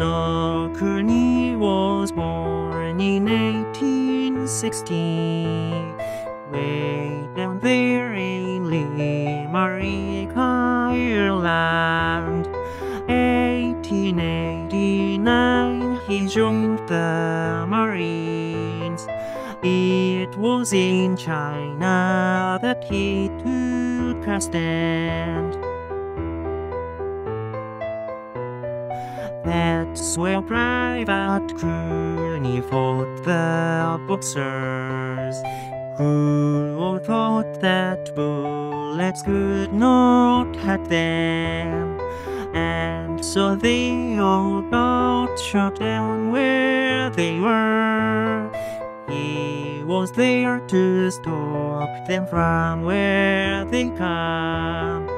Cooney was born in 1860, way down there in Limerick, Ireland. 1889, he joined the Marines. It was in China that he took a stand. That's where Private Cooney fought the boxers, who all thought that bullets could not hurt them. And so they all got shot down where they were. He was there to stop them from where they come.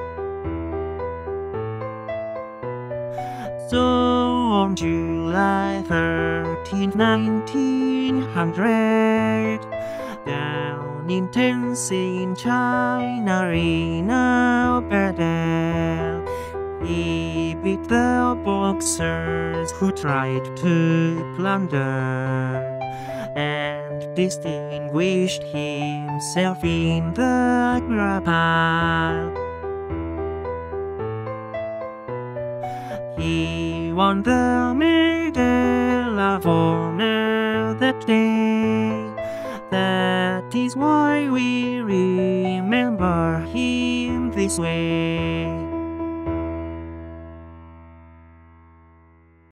So on July 13, 1900, down in Tientsin, China, in a battle, he beat the boxers who tried to plunder and distinguished himself in the grapple. He won the Medal of Honor that day. That is why we remember him this way.